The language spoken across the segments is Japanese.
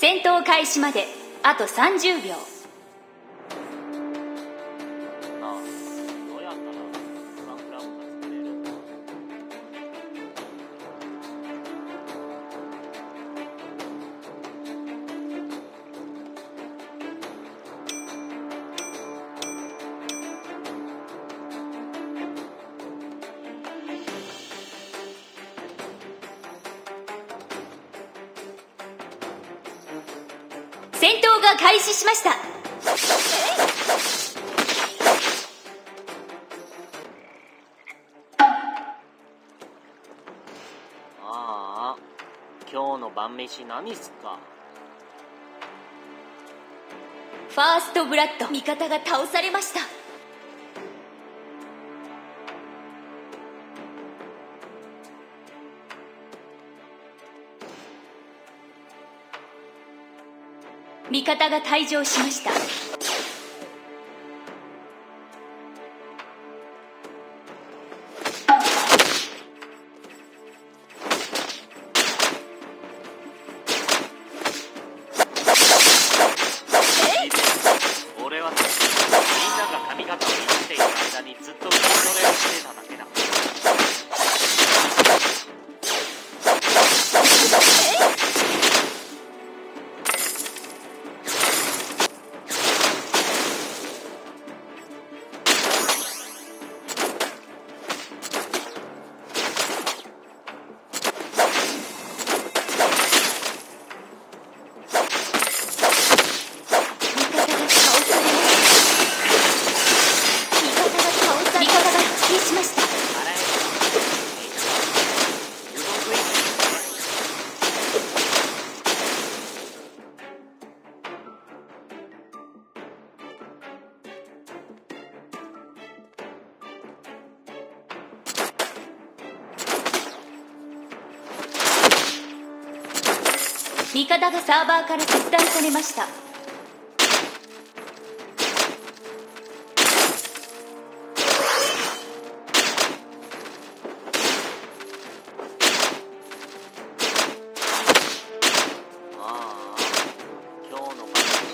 戦闘開始まであと30秒。し何すか？ファーストブラッド。味方が倒されました。味方が退場しました。ーから切断されました。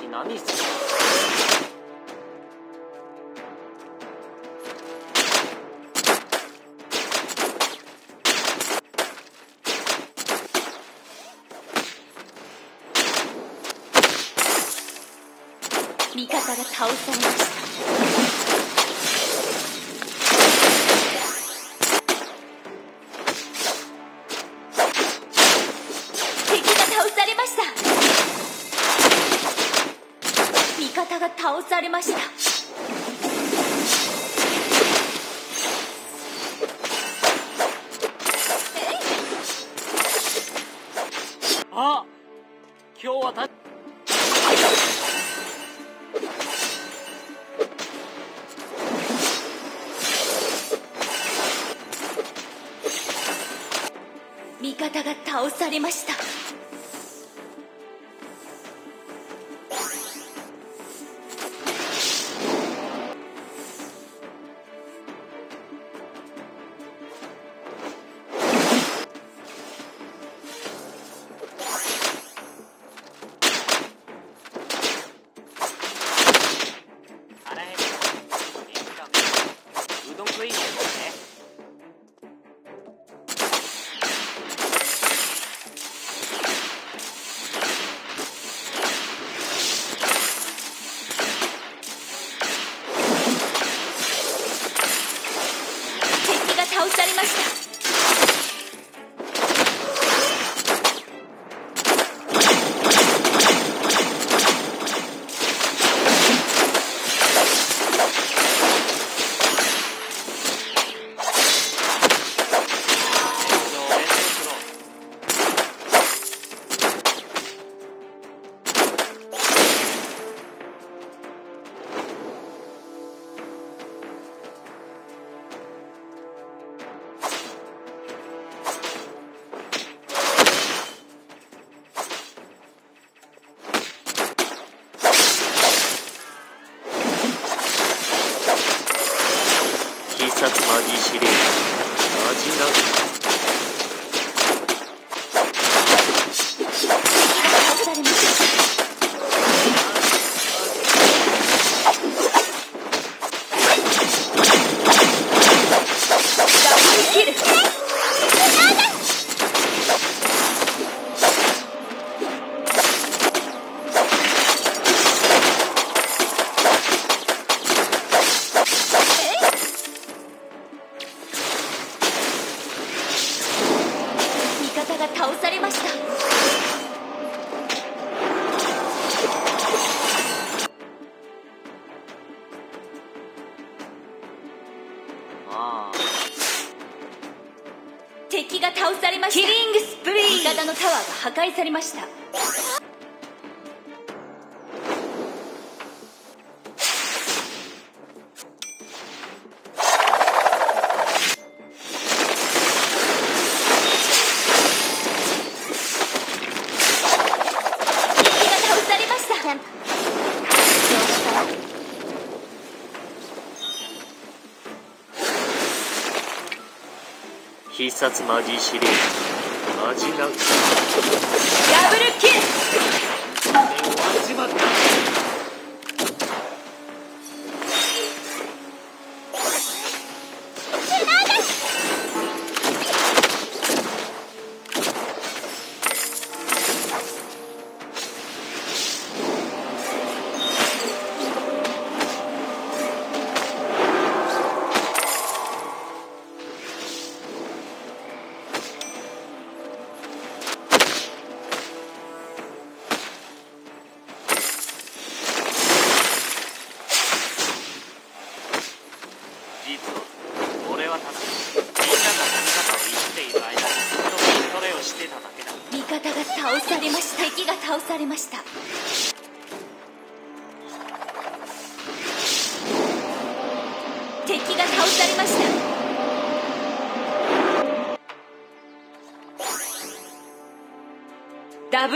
何す 감生.殺マジシリーズ。マジナウ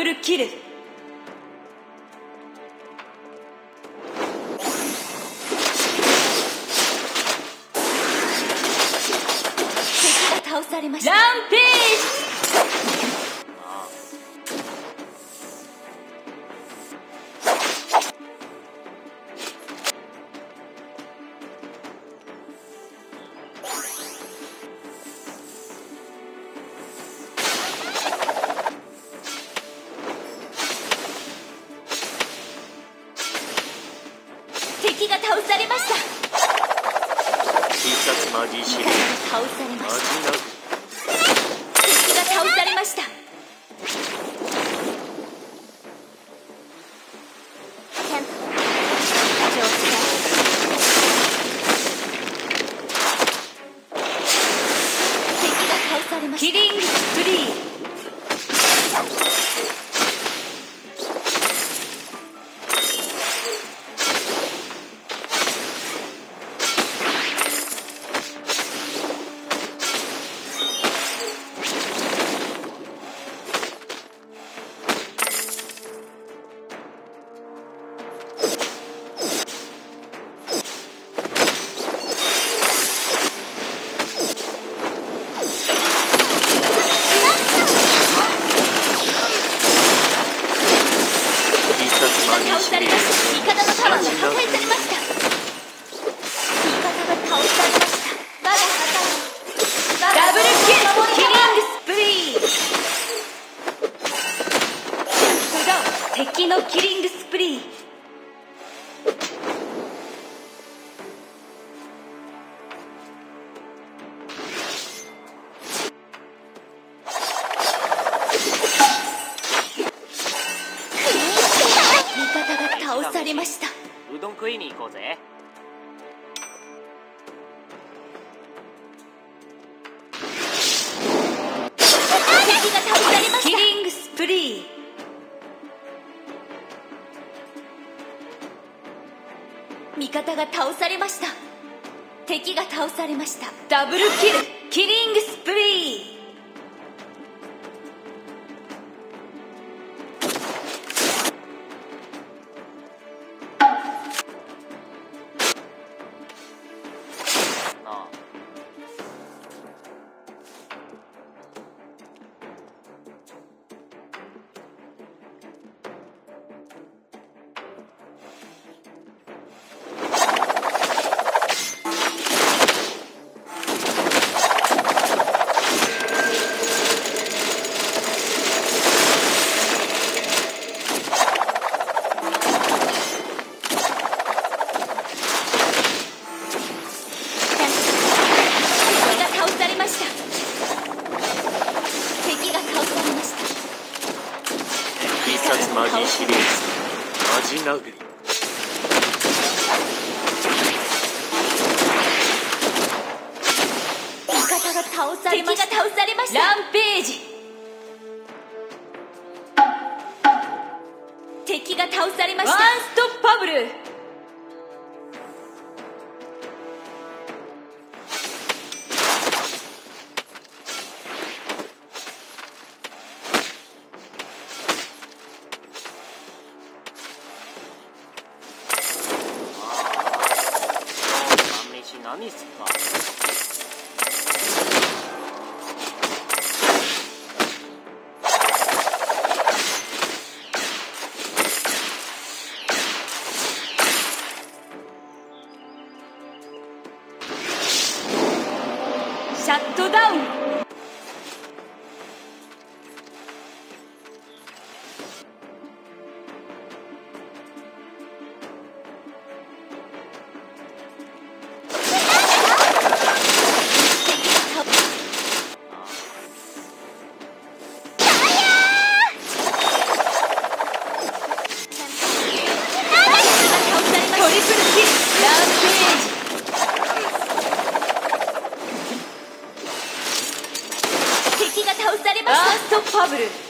ブルキル殺マシー敵が倒されました。ました。うどん食いに行こうぜ。キリングスプリー。味方が倒されました。敵が倒されました。ダブルキル。キリングスプリー。ました。ランページ。敵が倒されました。ワンストッパブル。バブル。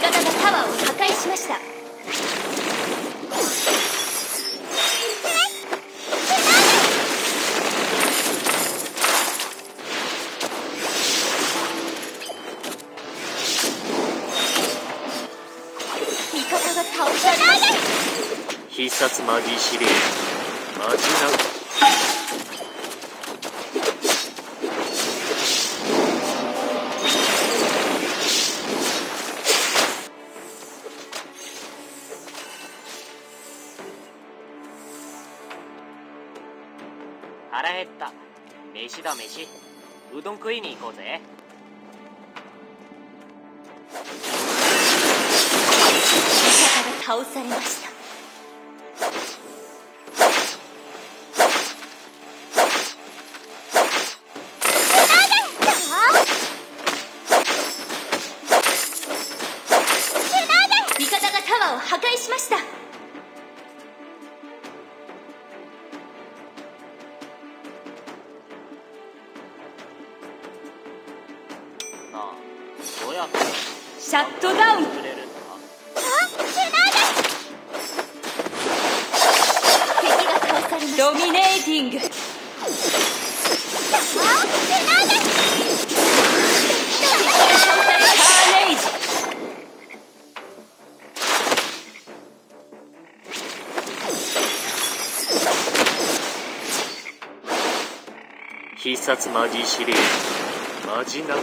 味方がタワーを破壊しました。必殺マギーシリマジナウト飯だ飯うどん食いに行こうぜ。倒されました。ドミネーティング必殺マジシリーズマジ鍋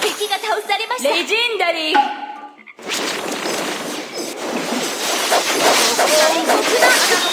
敵が倒されました。レジンダリーここだ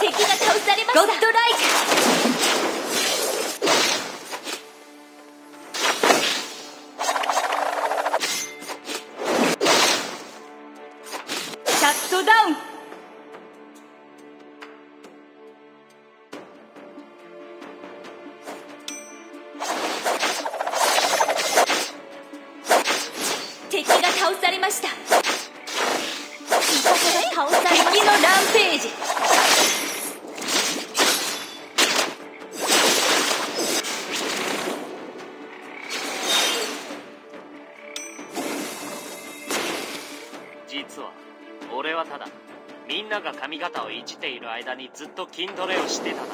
敵が倒されました。ゴッドライク生きている間にずっと筋トレをしてたな。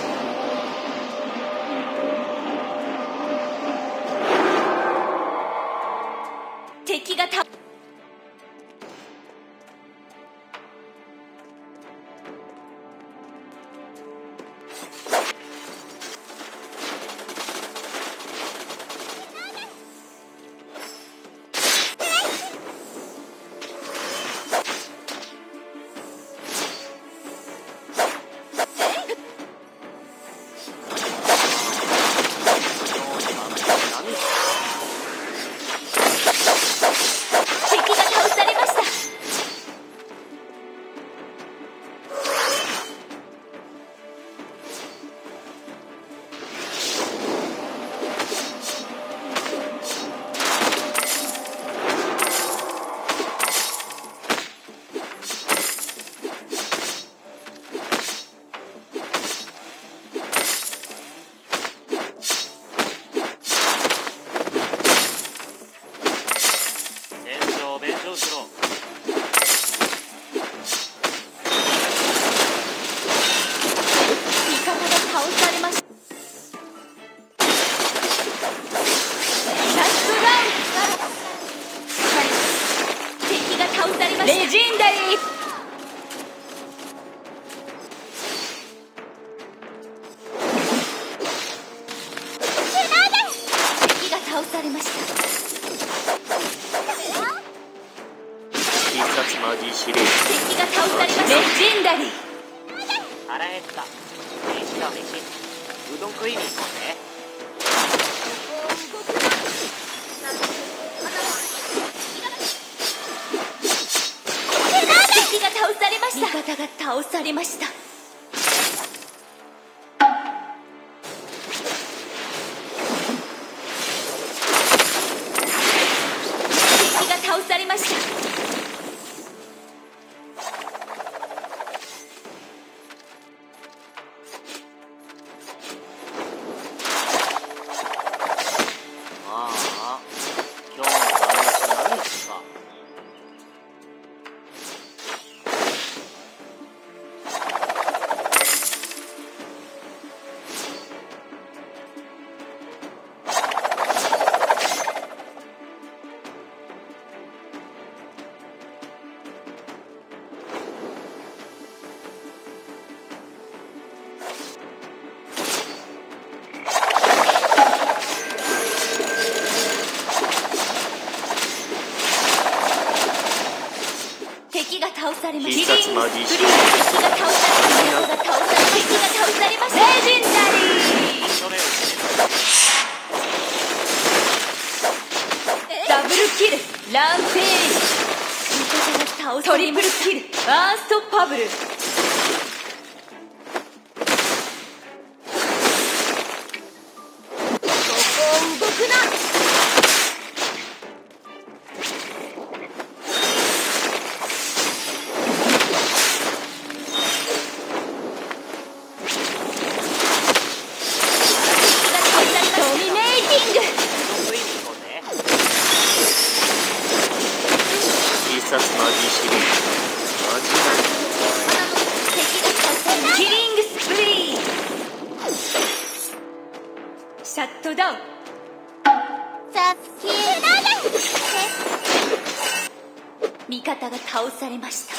倒されました。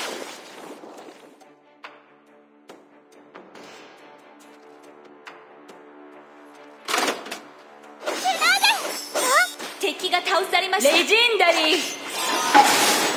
敵が倒されました。レジェンダリー。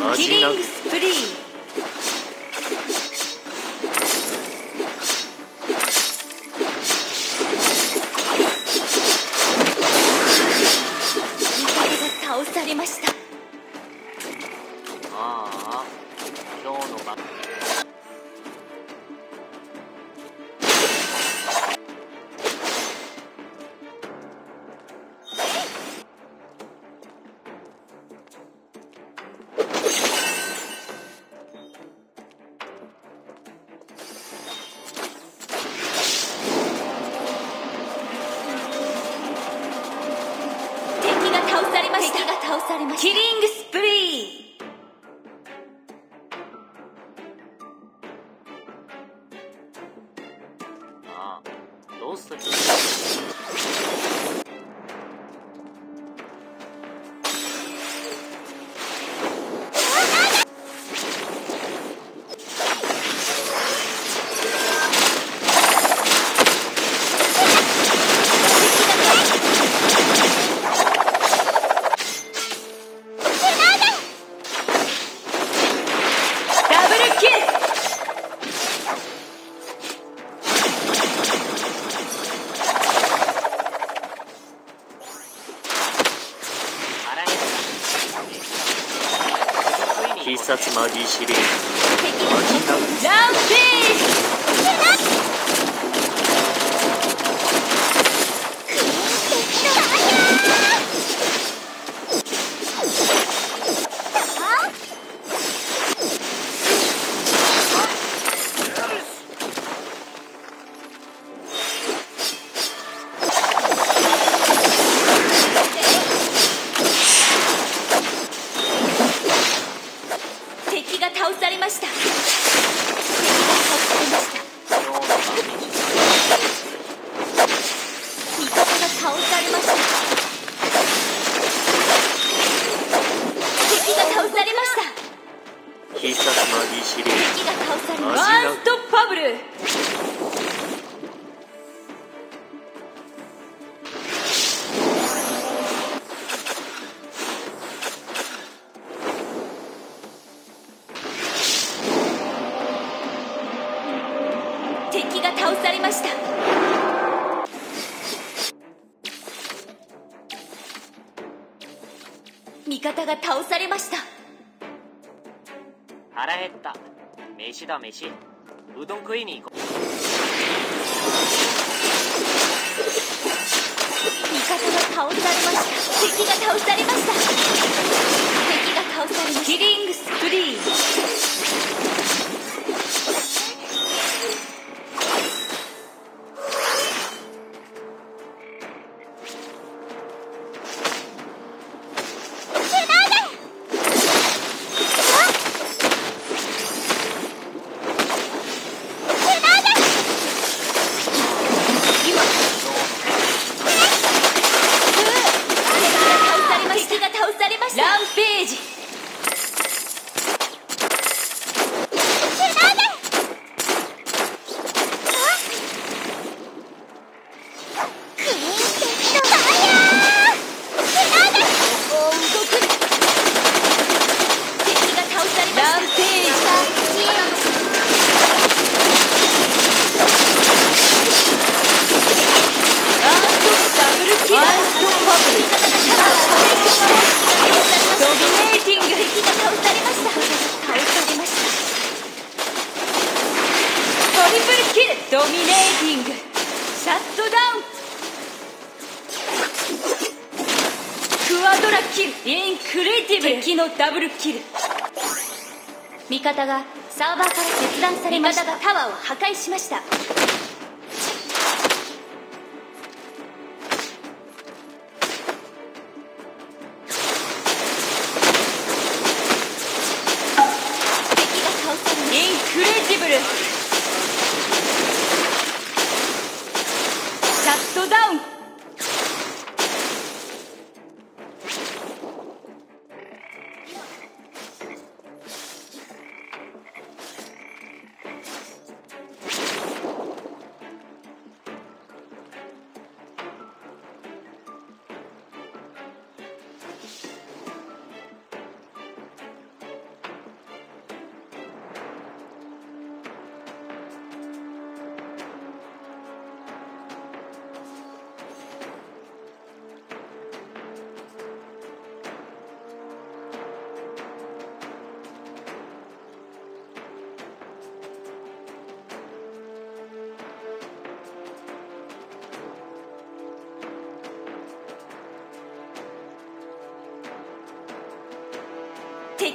マジシマギシリーズ。飯だ飯。うどん食いに行こう。味方が倒されました。敵が倒されました。敵が倒されましたが倒されました倒されました Triple kill dominating。Shutdown。Quadra kill incredible。敵のダブルキル。味方がサーバーから切断されました。味方がタワーを破壊しました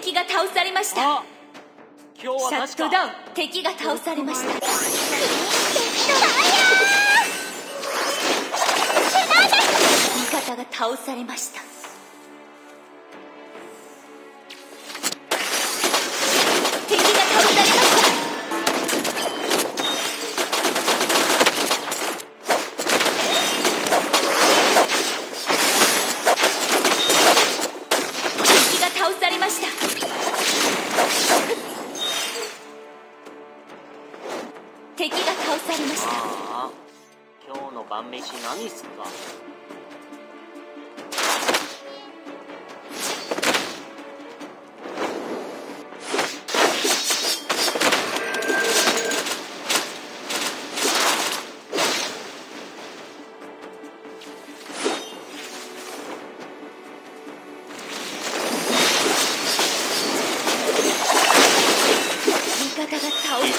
敵が倒されました。シャットダウン。敵が倒されました。味方が倒されました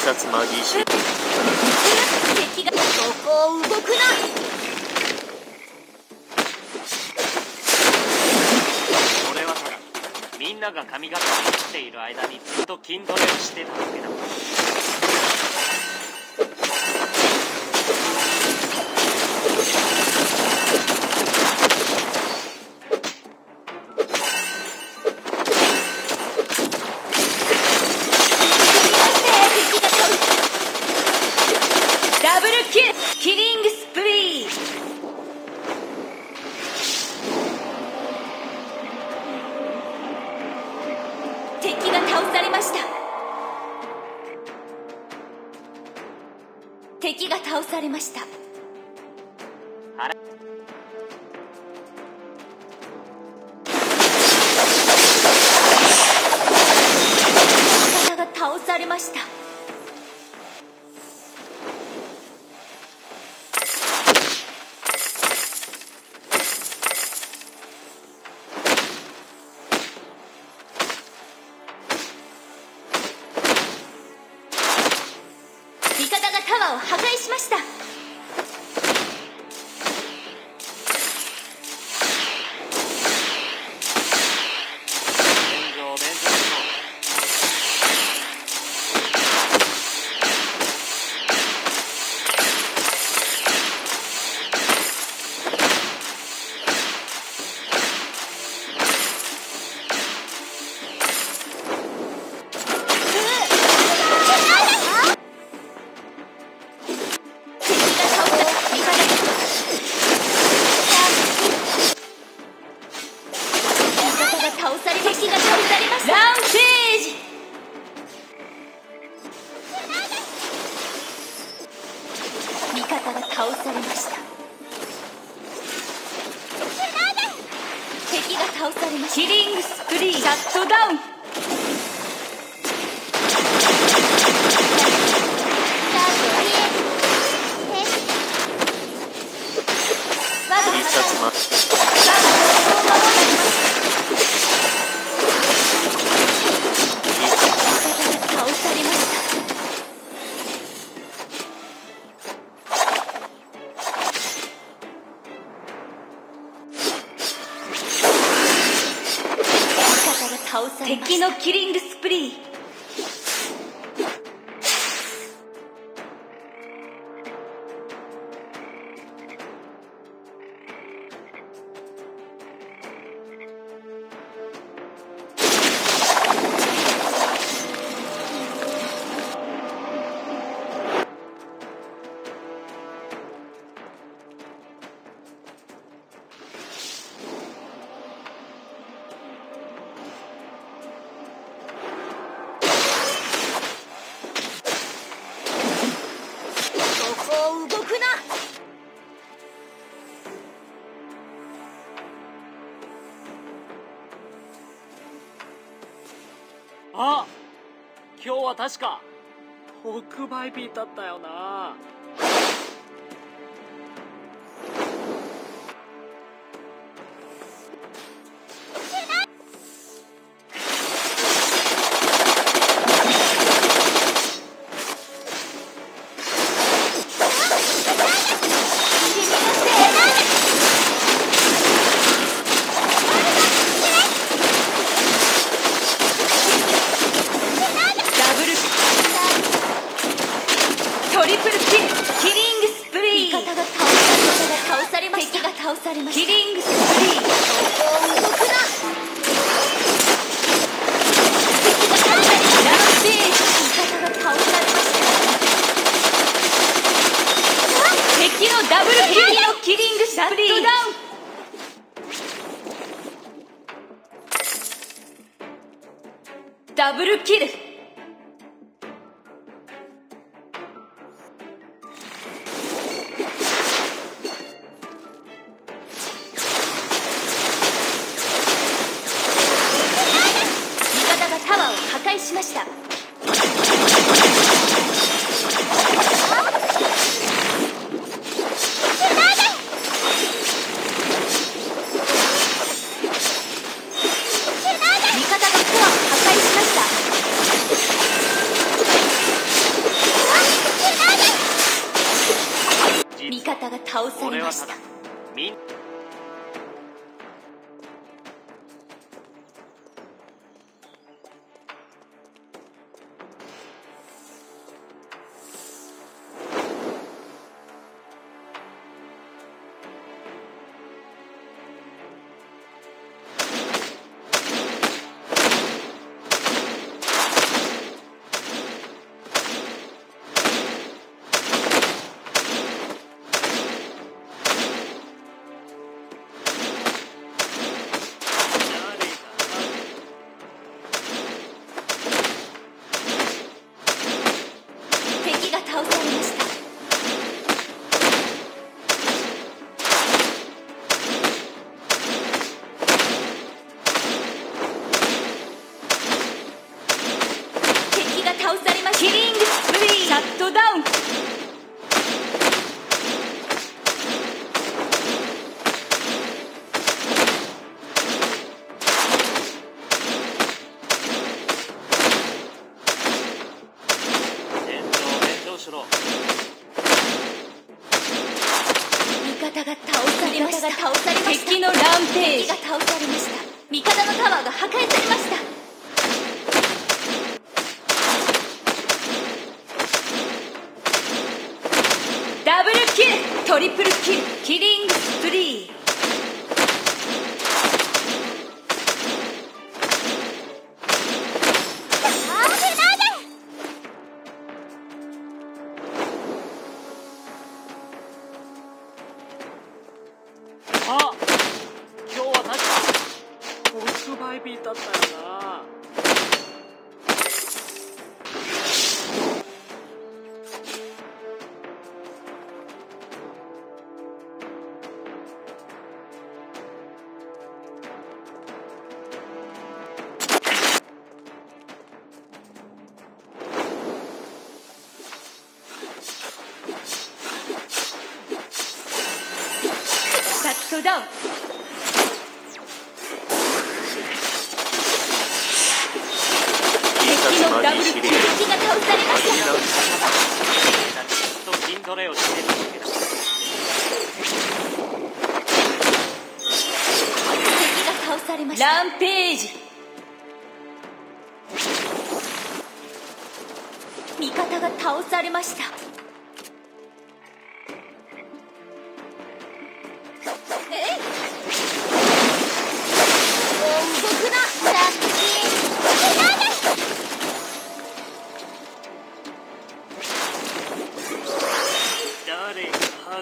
殺マギーシール敵がそこを動くな俺はただみんなが髪型を切っている間にずっと筋トレをしてただけだ。タワーを破壊しました。敵のキリングスプリー。は確か。特売日だったよな。りました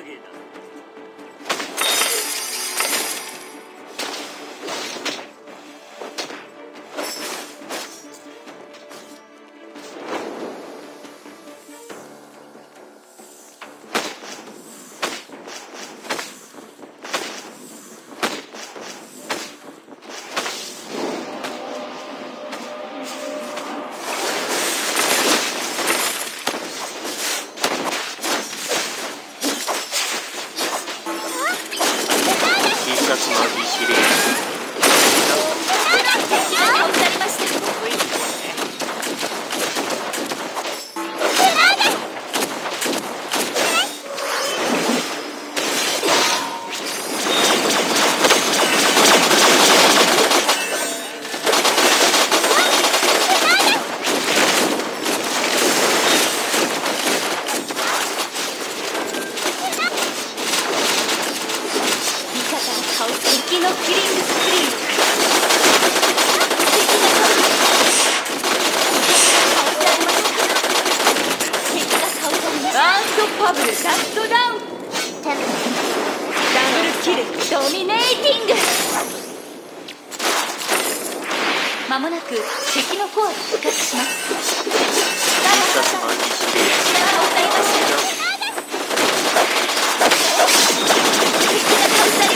影だ。まもなく敵のコアが復活します。必殺マギシリーズ敵が撃たれました敵が撃たれました